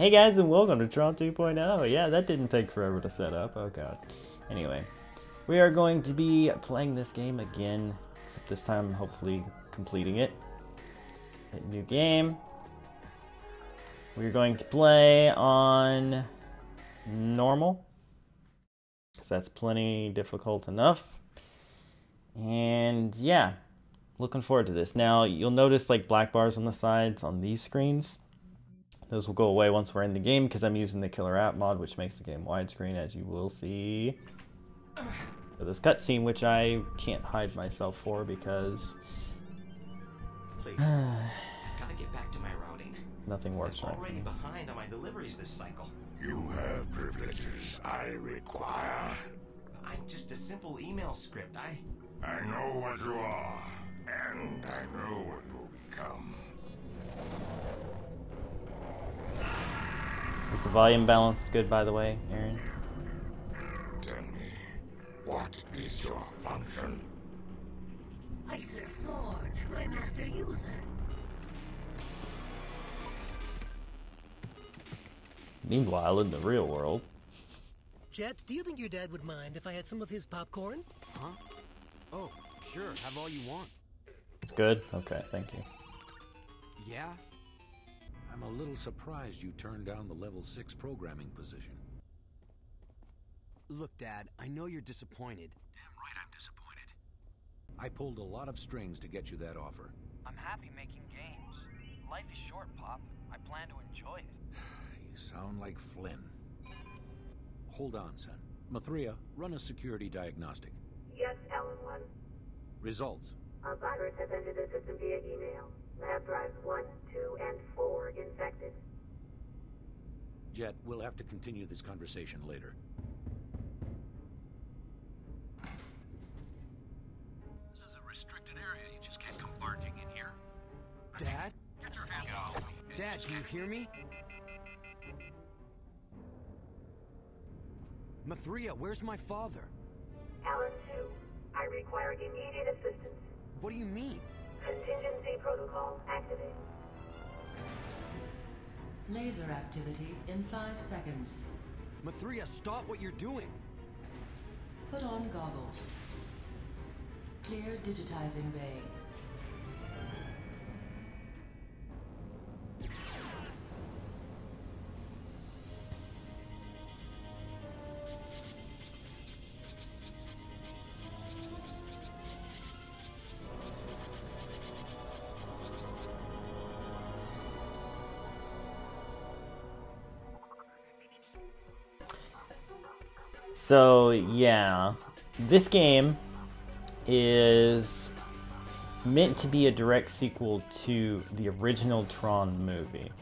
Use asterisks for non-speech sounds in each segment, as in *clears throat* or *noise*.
Hey guys, and welcome to Tron 2.0. Yeah, that didn't take forever to set up. Oh god. Anyway, we are going to be playing this game again, except this time hopefully completing it. Hit new game. We're going to play on normal, because that's plenty difficult enough. And yeah, looking forward to this. Now, you'll notice like black bars on the sides on these screens. Those will go away once we're in the game because I'm using the killer app mod, which makes the game widescreen, as you will see. For this cutscene, which I can't hide myself for because... Please, *sighs* I've got to get back to my routing. Nothing works I'm right. already behind on my deliveries this cycle. You have privileges I require. I'm just a simple email script. I... I know what you are, and I know what you'll become. Is the volume balanced good, by the way, Aaron? Tell me, what is your function? I serve Thorne, my master user. Meanwhile, in the real world, Jet, do you think your dad would mind if I had some of his popcorn? Huh? Oh, sure, have all you want. it's good. Okay, thank you. Yeah? I'm a little surprised you turned down the level 6 programming position. Look, Dad, I know you're disappointed. Damn right I'm disappointed. I pulled a lot of strings to get you that offer. I'm happy making games. Life is short, Pop. I plan to enjoy it. *sighs* You sound like Flynn. Hold on, son. Ma3a, run a security diagnostic. Yes, Alan 1. Results. A virus has entered the system via email. Lab drives 1, 2, and 4 infected. Jet, we'll have to continue this conversation later. This is a restricted area. You just can't come barging in here. Dad? Get your hands off me. Dad, can you hear me? Ma3a, where's my father? Alan 2. I require immediate assistance. What do you mean? Contingency protocol activated. Laser activity in five seconds. Ma3a, stop what you're doing! Put on goggles. Clear digitizing bay. So yeah, this game is meant to be a direct sequel to the original Tron movie.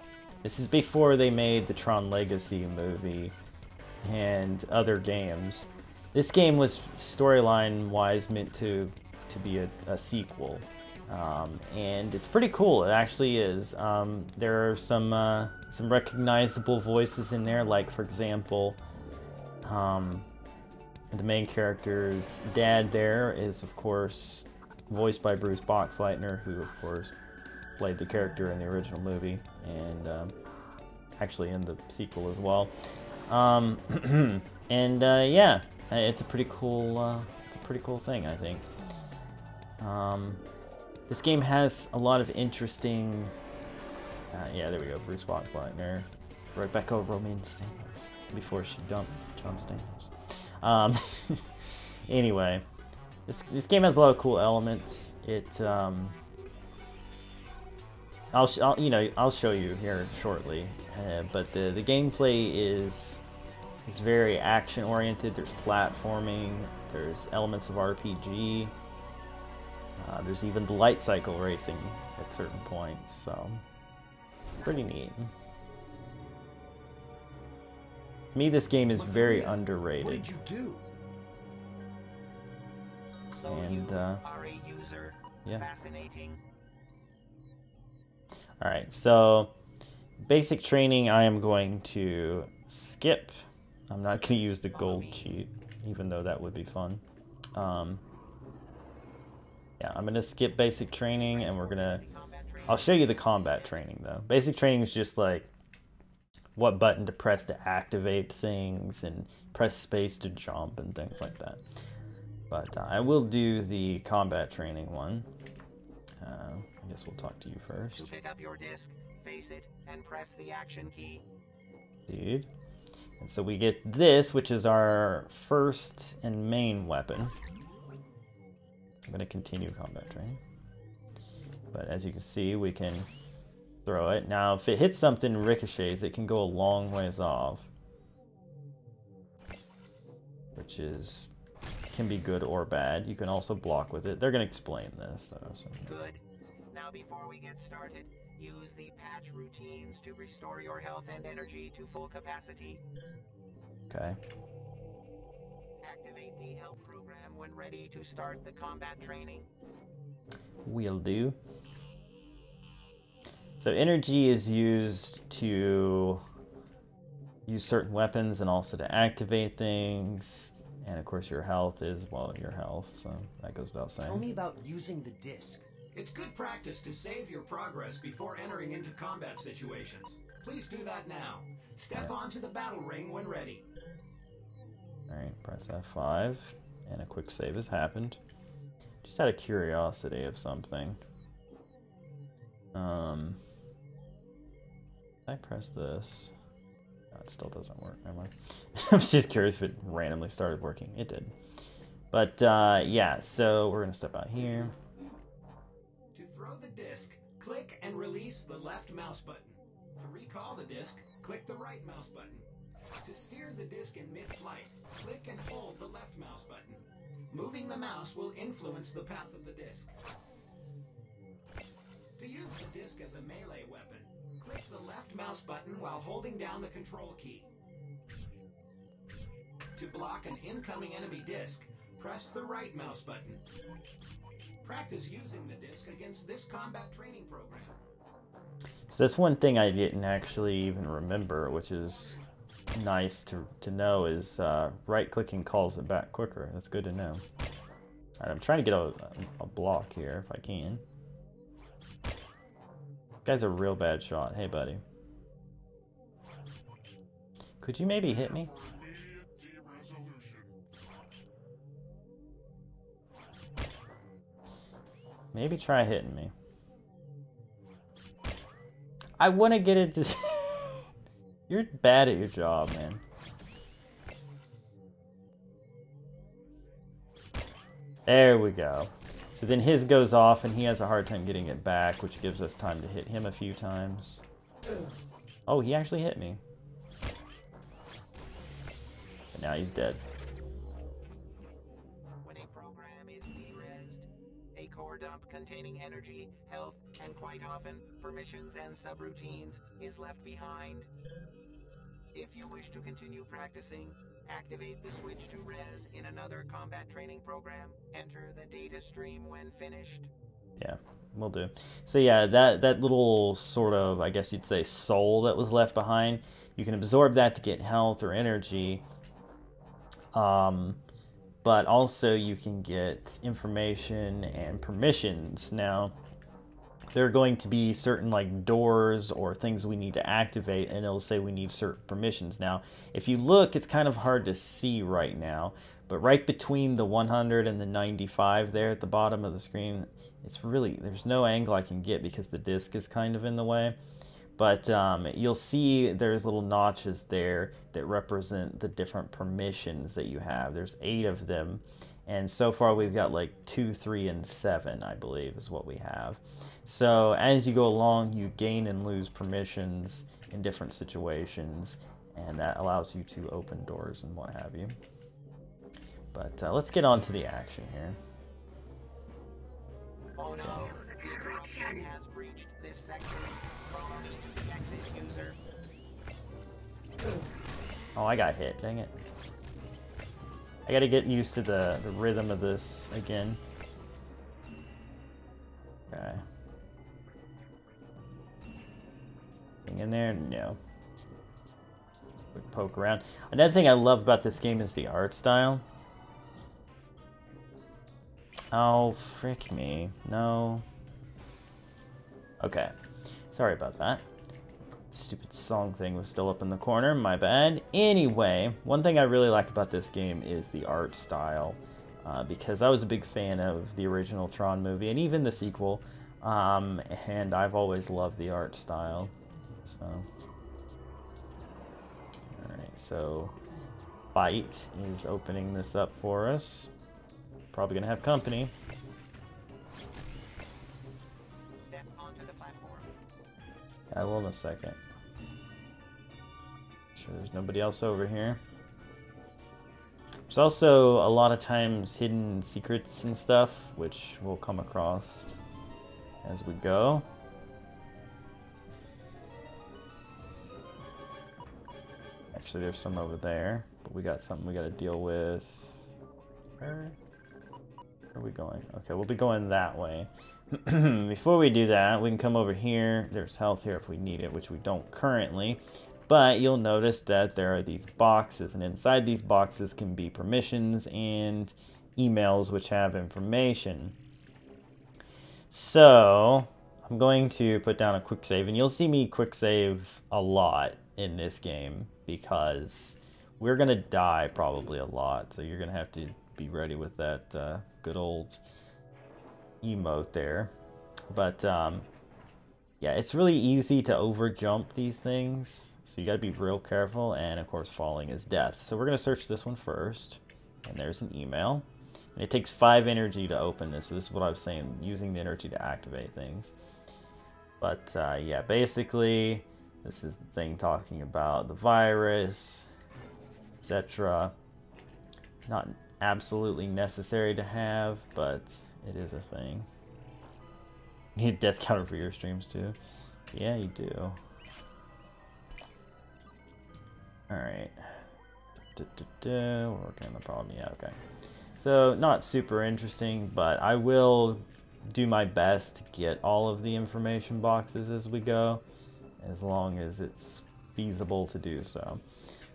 This is before they made the Tron Legacy movie and other games. This game was storyline wise meant to to be a, a sequel. Um, and it's pretty cool. It actually is. Um, there are some uh, some recognizable voices in there, like for example, um, the main character's dad there is, of course, voiced by Bruce Boxleitner, who, of course, played the character in the original movie and um, actually in the sequel as well. Um, *clears throat* and uh, yeah, it's a pretty cool. Uh, it's a pretty cool thing, I think. Um, this game has a lot of interesting. Uh, yeah, there we go. Bruce Boxleitner, Rebecca Romijn Stamos, before she dumped John Stamos. Um, *laughs* anyway, this this game has a lot of cool elements. It um, I'll, I'll you know I'll show you here shortly, uh, but the the gameplay is is very action oriented. There's platforming. There's elements of RPG. Uh, there's even the light cycle racing at certain points. So pretty neat. To me, this game is very underrated. What did you do? So And, you uh, are a user. yeah. Fascinating. Alright, so basic training I am going to skip. I'm not *laughs* going to use the gold cheat, even though that would be fun. Um, yeah, I'm going to skip basic training and we're going to... I'll show you the combat training though. Basic training is just like what button to press to activate things and press space to jump and things like that. But uh, I will do the combat training one. Uh, I guess we'll talk to you first. Pick up your disc, face it, and press the action key. Dude. And so we get this, which is our first and main weapon. I'm going to continue combat training. But as you can see, we can throw it. Now, if it hits something ricochets, it can go a long ways off. Which is can be good or bad. You can also block with it. They're going to explain this, though. So. Good. Now, before we get started, use the patch routines to restore your health and energy to full capacity. Okay. Activate the help program when ready to start the combat training. We'll do. So energy is used to use certain weapons and also to activate things. And of course your health is, well, your health, so that goes without saying. Tell me about using the disc. It's good practice to save your progress before entering into combat situations. Please do that now. Step onto the battle ring when ready. Alright, press F5, and a quick save has happened. Just out of curiosity of something. Um, I press this. No, it still doesn't work. Never mind. *laughs* I was just curious if it randomly started working. It did. But uh, yeah, so we're gonna step out here. To throw the disc, click and release the left mouse button. To recall the disc, click the right mouse button. To steer the disc in mid-flight, click and hold the left mouse button. Moving the mouse will influence the path of the disc. To use the disc as a melee weapon, click the left mouse button while holding down the control key. To block an incoming enemy disc, press the right mouse button. Practice using the disc against this combat training program. So that's one thing I didn't actually even remember, which is nice to, to know, is uh, right-clicking calls it back quicker. That's good to know. I'm trying to get a, a block here, if I can. Guy's a real bad shot. Hey, buddy. Could you maybe hit me? Maybe try hitting me. I want to get it. *laughs* You're bad at your job, man. There we go. So then his goes off and he has a hard time getting it back, which gives us time to hit him a few times. Oh, he actually hit me. But now he's dead. When a program is derezzed, a core dump containing energy, health, and quite often permissions and subroutines is left behind. If you wish to continue practicing, activate the switch to res in another combat training program. Enter the data stream when finished. Yeah, we'll do. So yeah, that that little sort of, I guess you'd say, soul that was left behind, you can absorb that to get health or energy. Um, but also you can get information and permissions. Now, there are going to be certain like doors or things we need to activate and it'll say we need certain permissions. Now, if you look, it's kind of hard to see right now, but right between the 100 and the 95 there at the bottom of the screen, it's really, there's no angle I can get because the disc is kind of in the way. But um, you'll see there's little notches there that represent the different permissions that you have. There's eight of them. And so far we've got like two, three, and seven, I believe, is what we have. So as you go along, you gain and lose permissions in different situations, and that allows you to open doors and what have you. But uh, let's get on to the action here. Oh no, the corruption has breached this section. Follow me to the exit user. Oh, I got hit, dang it. I gotta get used to the, the rhythm of this again. Okay. Thing in there? No. Poke around. Another thing I love about this game is the art style. Oh, frick me. No. Okay. Sorry about that. Stupid song thing was still up in the corner, my bad. Anyway, one thing I really like about this game is the art style. Uh, because I was a big fan of the original Tron movie and even the sequel. Um, and I've always loved the art style. So, alright, so Byte is opening this up for us. Probably gonna have company. Step onto the platform. I will in a second. Sure, there's nobody else over here. There's also a lot of times hidden secrets and stuff, which we'll come across as we go. Actually, there's some over there, but we got something we got to deal with. Where? Where are we going? Okay, we'll be going that way. *clears throat* Before we do that, we can come over here. There's health here if we need it, which we don't currently. But you'll notice that there are these boxes, and inside these boxes can be permissions and emails which have information. So, I'm going to put down a quick save, and you'll see me quick save a lot in this game because we're going to die probably a lot. So you're going to have to be ready with that uh, good old emote there. But um, yeah, it's really easy to over jump these things. So you got to be real careful. And of course, falling is death. So we're going to search this one first. And there's an email. And it takes five energy to open this. So this is what I was saying, using the energy to activate things. But uh, yeah, basically, this is the thing talking about the virus, etc. Not absolutely necessary to have, but it is a thing. You need death counter for your streams too. Yeah, you do. Alright. We're working on the problem. Yeah, okay. So, not super interesting, but I will do my best to get all of the information boxes as we go, as long as it's feasible to do so.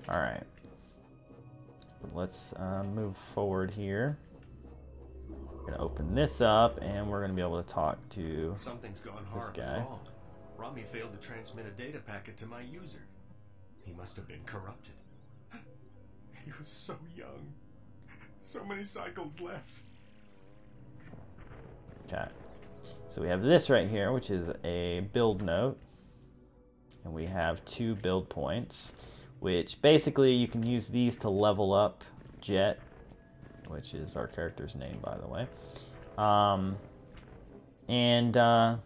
Alright. Let's uh, move forward here. We're gonna open this up, and we're gonna be able to talk to Something's gone this guy. wrong. Rami failed to transmit a data packet to my user. He must have been corrupted. *gasps* He was so young. So many cycles left. Okay. So we have this right here, which is a build note. And we have two build points, which basically you can use these to level up Jet, which is our character's name, by the way. Um, and uh,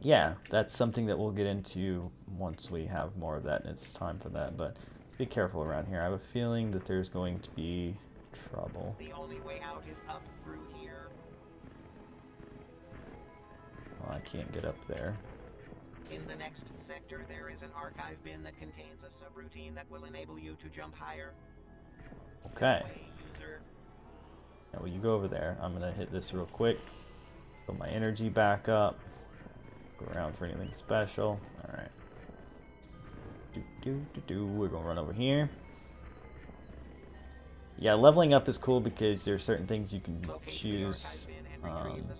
yeah, that's something that we'll get into once we have more of that, and it's time for that. But let's be careful around here. I have a feeling that there's going to be trouble. The only way out is up through here. Well, I can't get up there. In the next sector, there is an archive bin that contains a subroutine that will enable you to jump higher. Okay. Now, will you go over there? I'm gonna hit this real quick. Put my energy back up. Go around for anything special. All right. Do do do do. We're gonna run over here. Yeah, leveling up is cool because there are certain things you can Locate choose. archive bin and retrieve Um,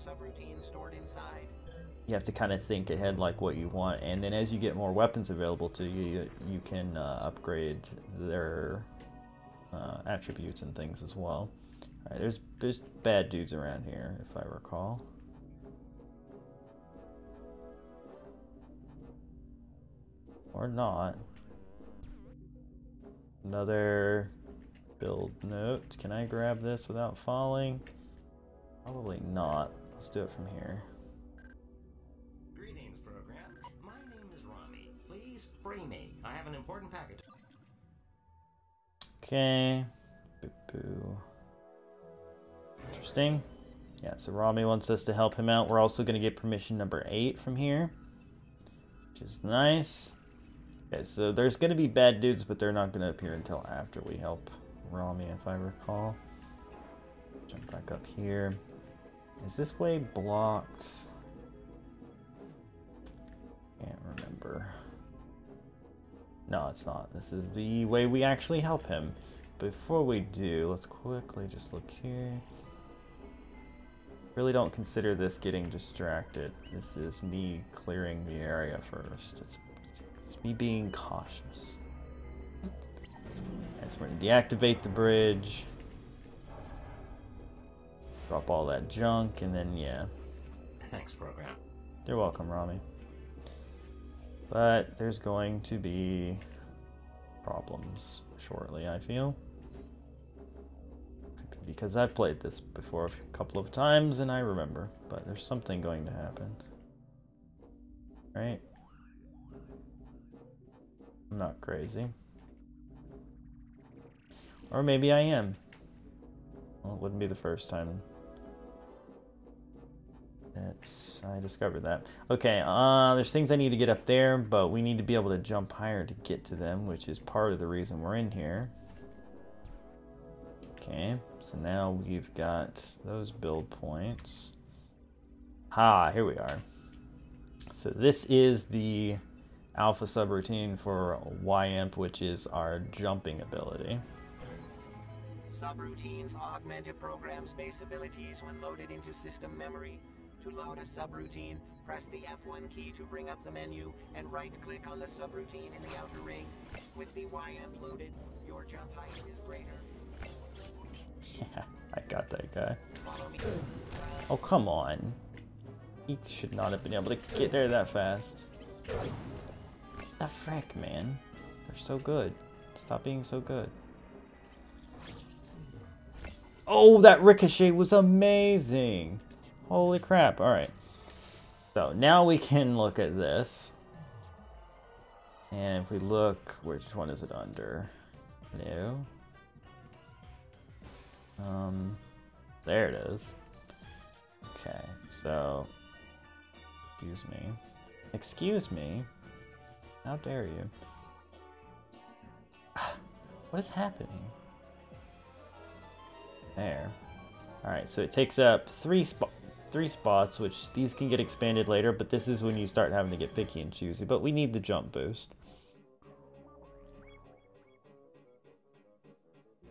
you have to kind of think ahead like what you want and then as you get more weapons available to you you can uh, upgrade their uh, attributes and things as well. All right there's there's bad dudes around here if i recall. Or not. Another build note. Can i grab this without falling? Probably not. Let's do it from here important package. Okay. Boo. Interesting. Yeah, so Rami wants us to help him out. We're also going to get permission number 8 from here, which is nice. Okay, so there's going to be bad dudes, but they're not going to appear until after we help Rami, if I recall. Jump back up here. Is this way blocked? Can't remember. No, it's not. This is the way we actually help him. Before we do, let's quickly just look here. Really don't consider this getting distracted. This is me clearing the area first. It's, it's It's me being cautious. So we're gonna deactivate the bridge. Drop all that junk, and then, yeah. Thanks, program. You're welcome, Rami. But there's going to be problems shortly, I feel. Be because I've played this before a couple of times and I remember, but there's something going to happen. Right? I'm not crazy. Or maybe I am. Well, it wouldn't be the first time it's, I discovered that. Okay, uh, there's things I need to get up there, but we need to be able to jump higher to get to them, which is part of the reason we're in here. Okay, so now we've got those build points. Ha, here we are. So this is the alpha subroutine for YAMP, which is our jumping ability. Subroutines augment a program's base abilities when loaded into system memory. To load a subroutine, press the F1 key to bring up the menu and right-click on the subroutine in the outer ring. With the YAMP loaded, your jump height is greater. Yeah, I got that guy. Oh, come on. He should not have been able to get there that fast. The frick, man. They're so good. Stop being so good. Oh, that ricochet was amazing. Holy crap. Alright. So now we can look at this. And if we look, which one is it under? No. Um, there it is. Okay, so, excuse me. Excuse me? How dare you? *sighs* What is happening? There. Alright, so it takes up three spot three spots, which these can get expanded later, but this is when you start having to get picky and choosy. But we need the jump boost.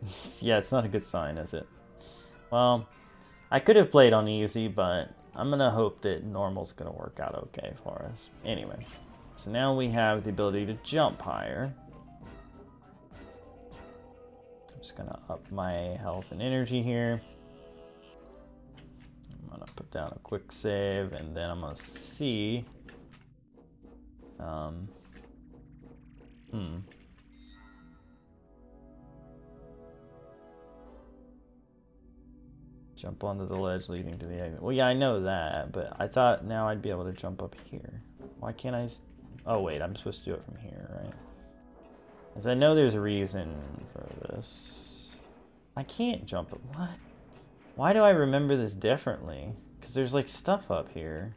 *laughs* yeah, it's not a good sign, is it? Well, I could have played on easy, but I'm going to hope that normal's going to work out okay for us. Anyway, so now we have the ability to jump higher. I'm just going to up my health and energy here gonna put down a quick save and then I'm gonna see um hmm. Jump onto the ledge leading to the exit. Well yeah I know that but I thought now I'd be able to jump up here. Why can't I oh wait I'm supposed to do it from here right? Because I know there's a reason for this. I can't jump up what why do I remember this differently? Because there's like stuff up here.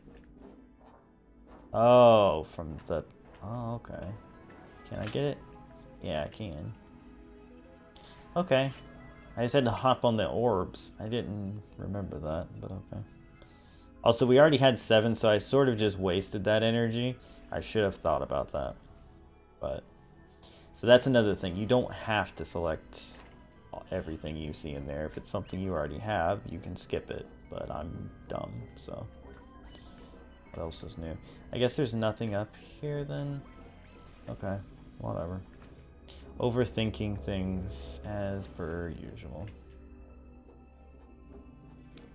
Oh, from the... Oh, okay. Can I get it? Yeah, I can. Okay. I just had to hop on the orbs. I didn't remember that, but okay. Also, we already had seven, so I sort of just wasted that energy. I should have thought about that. But... So that's another thing. You don't have to select everything you see in there. If it's something you already have, you can skip it, but I'm dumb, so. What else is new? I guess there's nothing up here then? Okay, whatever. Overthinking things as per usual.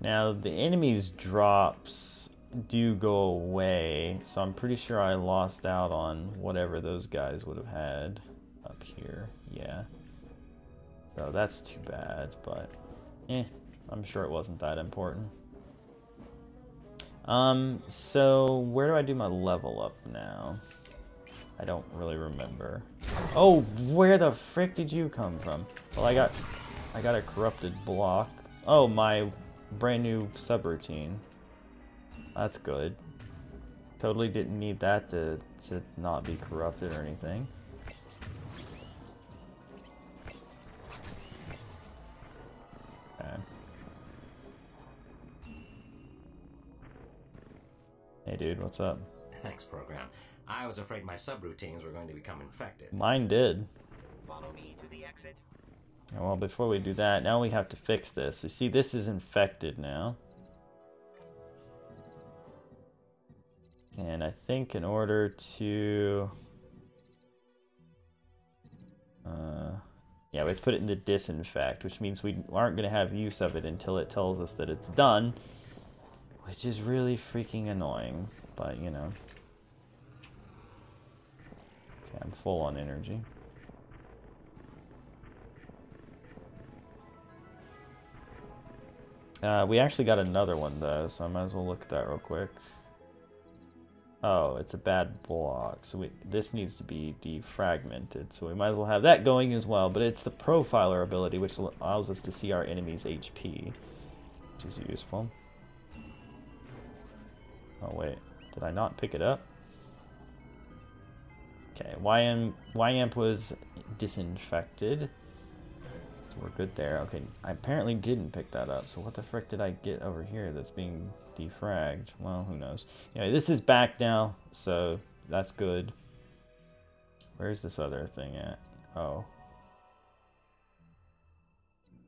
Now, the enemy's drops do go away, so I'm pretty sure I lost out on whatever those guys would have had up here. Yeah. So that's too bad, but eh, I'm sure it wasn't that important. Um, so where do I do my level up now? I don't really remember. Oh, where the frick did you come from? Well, I got, I got a corrupted block. Oh, my brand new subroutine. That's good. Totally didn't need that to, to not be corrupted or anything. Hey, dude, what's up? Thanks, program. I was afraid my subroutines were going to become infected. Mine did. Follow me to the exit. Oh, well, before we do that, now we have to fix this. You see, this is infected now. And I think in order to... Uh, yeah, we have to put it in the disinfect, which means we aren't going to have use of it until it tells us that it's done which is really freaking annoying, but you know. Okay, I'm full on energy. Uh, we actually got another one though, so I might as well look at that real quick. Oh, it's a bad block, so we, this needs to be defragmented, so we might as well have that going as well, but it's the profiler ability which allows us to see our enemy's HP, which is useful. Oh wait, did I not pick it up? Okay, YM, YAMP was disinfected. So we're good there. Okay, I apparently didn't pick that up. So what the frick did I get over here that's being defragged? Well, who knows. Anyway, this is back now, so that's good. Where's this other thing at? Oh.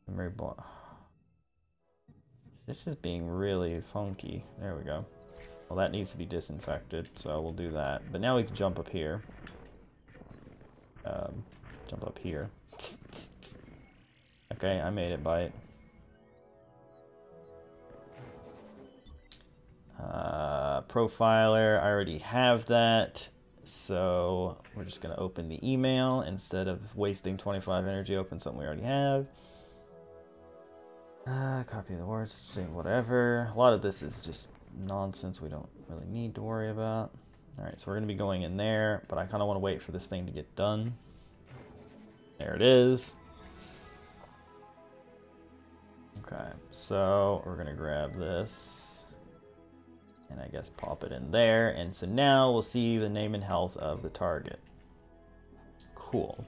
Memory block. *sighs* This is being really funky. There we go. Well, that needs to be disinfected, so we'll do that. But now we can jump up here. Um, jump up here. *laughs* Okay, I made it bite. Uh, profiler, I already have that. So we're just going to open the email instead of wasting 25 energy, open something we already have. Uh, copy the words, say whatever. A lot of this is just nonsense we don't really need to worry about. Alright, so we're going to be going in there, but I kind of want to wait for this thing to get done. There it is. Okay, so we're gonna grab this and I guess pop it in there. And so now we'll see the name and health of the target. Cool.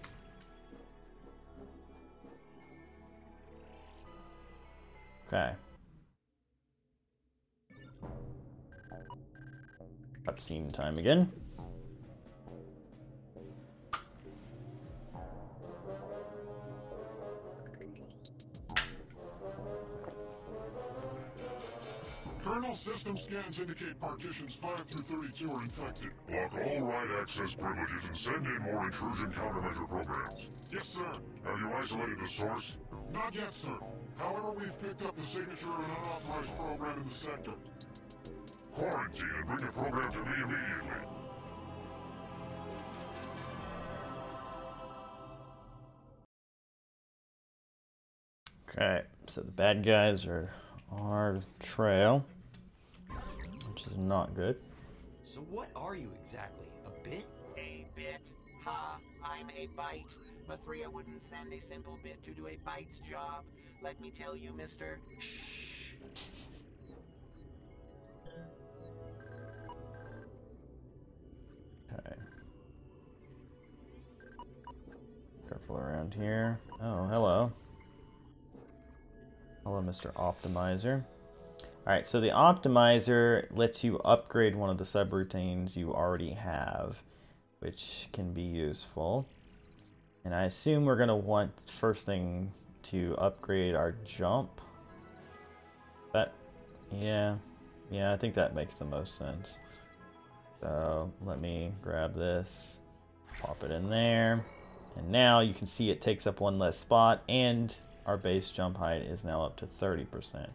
Okay. Cutscene time again. Kernel, system scans indicate partitions 5 through 32 are infected. Block all right access privileges and send in more intrusion countermeasure programs. Yes, sir. Have you isolated the source? Not yet, sir. However, we've picked up the signature of an unauthorized program in the sector. Quarantine and bring the program to me immediately. Okay, so the bad guys are on our trail, which is not good. So what are you exactly? A bit? A bit? Ha! I'm a byte. Ma3a wouldn't send a simple bit to do a byte's job. Let me tell you, mister. Shh. Careful around here. Oh, hello. Hello, Mr. Optimizer. Alright, so the Optimizer lets you upgrade one of the subroutines you already have, which can be useful. And I assume we're going to want, first thing, to upgrade our jump. That, yeah, yeah, I think that makes the most sense. So let me grab this, pop it in there, and now you can see it takes up one less spot, and our base jump height is now up to 30%.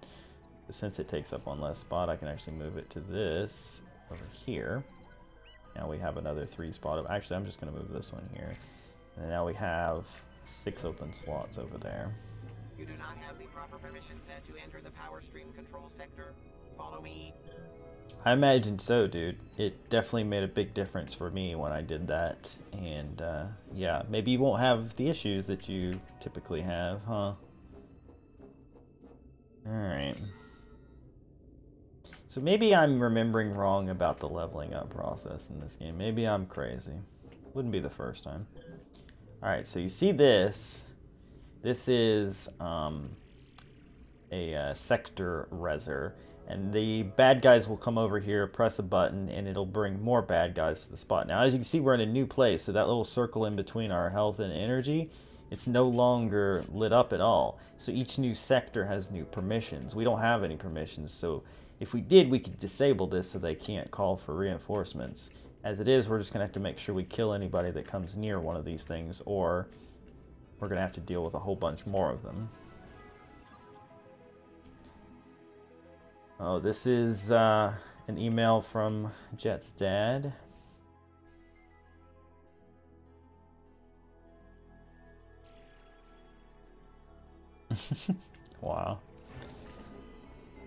Since it takes up one less spot, I can actually move it to this over here. Now we have another three spot. Of, actually, I'm just going to move this one here. And now we have six open slots over there. You do not have the proper permission set to enter the power stream control sector. Follow me. I imagine so, dude. It definitely made a big difference for me when I did that. And, uh, yeah, maybe you won't have the issues that you typically have, huh? Alright. So maybe I'm remembering wrong about the leveling up process in this game. Maybe I'm crazy. Wouldn't be the first time. Alright, so you see this. This is um, a uh, sector reser. And the bad guys will come over here, press a button, and it'll bring more bad guys to the spot. Now, as you can see, we're in a new place, so that little circle in between our health and energy, it's no longer lit up at all. So each new sector has new permissions. We don't have any permissions, so if we did, we could disable this so they can't call for reinforcements. As it is, we're just going to have to make sure we kill anybody that comes near one of these things, or we're gonna have to deal with a whole bunch more of them. Oh, this is uh, an email from Jet's dad. *laughs* wow.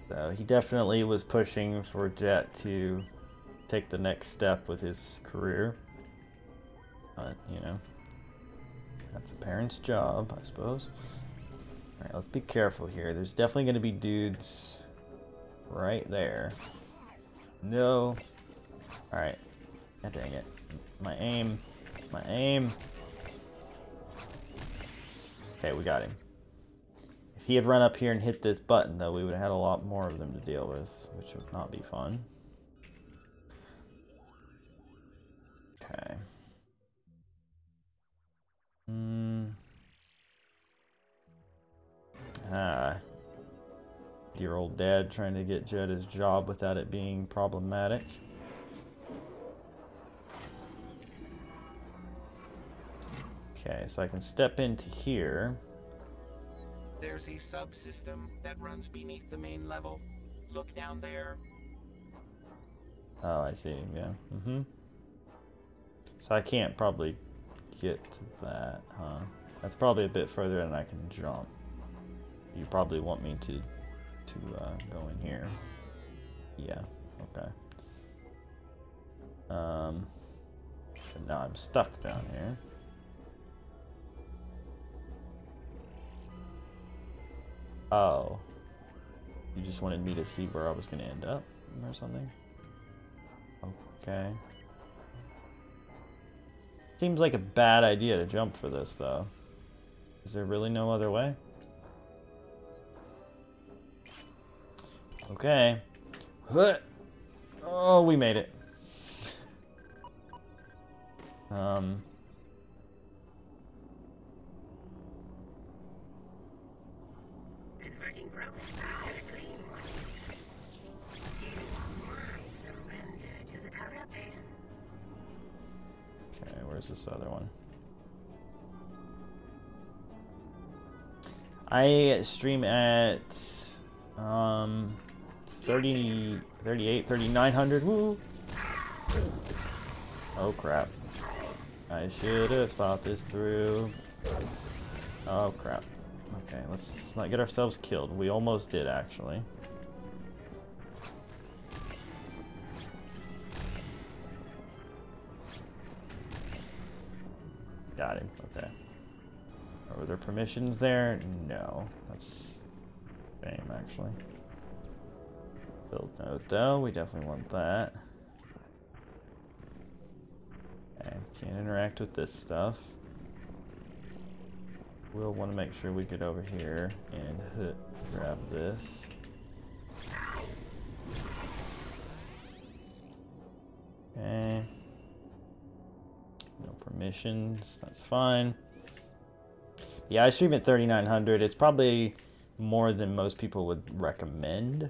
So he definitely was pushing for Jet to take the next step with his career. But, you know, that's a parent's job, I suppose. Alright, let's be careful here. There's definitely going to be dudes right there. No. Alright. God dang it. My aim. My aim. Okay, we got him. If he had run up here and hit this button, though, we would have had a lot more of them to deal with, which would not be fun. Dad trying to get Jet his job without it being problematic. Okay, so I can step into here. There's a subsystem that runs beneath the main level. Look down there. Oh, I see. Yeah. Mm-hmm. So I can't probably get to that, huh? That's probably a bit further than I can jump. You probably want me to to uh, go in here. Yeah. Okay. Um. And now I'm stuck down here. Oh. You just wanted me to see where I was going to end up or something? Okay. Seems like a bad idea to jump for this, though. Is there really no other way? Okay. Oh, we made it. *laughs* um... This other one? I stream at um 30 38 3900 woo. Oh crap. I should have thought this through. Oh crap. Okay let's not get ourselves killed. We almost did actually. Got him. Okay. Were there permissions there? No. That's Fame, actually. Build node though, we definitely want that. Okay, can't interact with this stuff. We'll want to make sure we get over here and grab this. Okay. No permissions, that's fine. Yeah, I stream at 3900. It's probably more than most people would recommend.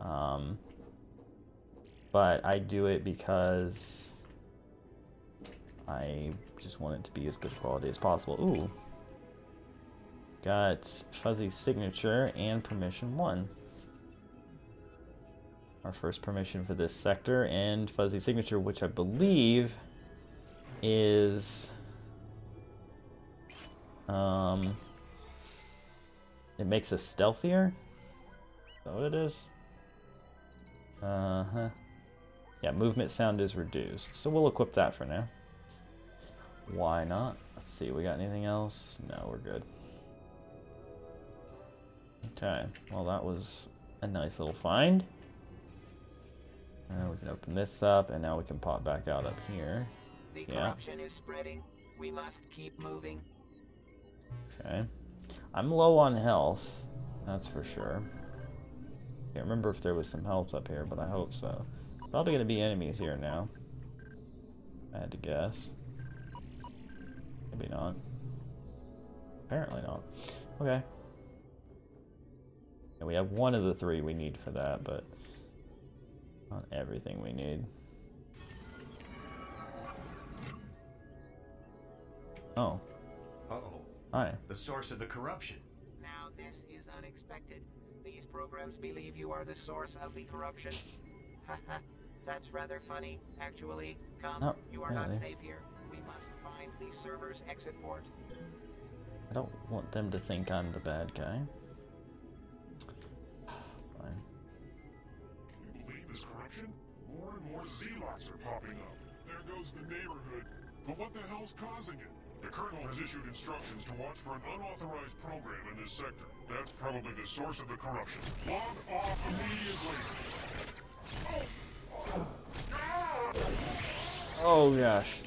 Um, but I do it because I just want it to be as good quality as possible. Ooh. Got fuzzy signature and permission one. Our first permission for this sector and fuzzy signature, which I believe is um it makes us stealthier? Is that what it is? Uh-huh. Yeah, movement sound is reduced. So we'll equip that for now. Why not? Let's see, we got anything else? No, we're good. Okay, well that was a nice little find. Uh, we can open this up, and now we can pop back out up here. The Yeah. corruption is spreading. We must keep moving. Okay. I'm low on health, that's for sure. Can't remember if there was some health up here, but I hope so. Probably gonna be enemies here now. I had to guess. Maybe not. Apparently not. Okay. And we have one of the three we need for that, but not everything we need. Oh. Uh-oh. Hi. The source of the corruption. Now, this is unexpected. These programs believe you are the source of the corruption. Haha, that's rather funny, actually. Come, Not you are not safe here. We must find the server's exit port. I don't want them to think I'm the bad guy. *sighs* Fine. You believe this corruption? More and more zealots are popping up. There goes the neighborhood. But what the hell's causing it? The Kernel has issued instructions to watch for an unauthorized program in this sector. That's probably the source of the corruption. Log off immediately! Oh gosh.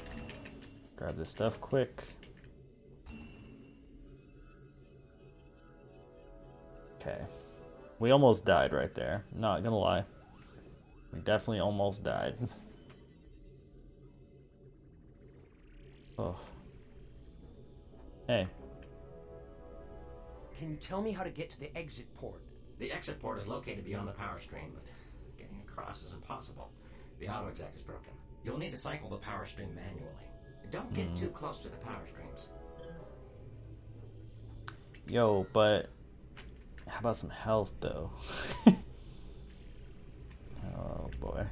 Grab this stuff quick. Okay. We almost died right there. Not gonna lie. We definitely almost died. *laughs* oh. Hey. Can you tell me how to get to the exit port? The exit port is located beyond the power stream, but getting across is impossible. The auto exec is broken. You'll need to cycle the power stream manually. Don't get mm. too hmm. close to the power streams. Yo, but how about some health though? *laughs* oh boy.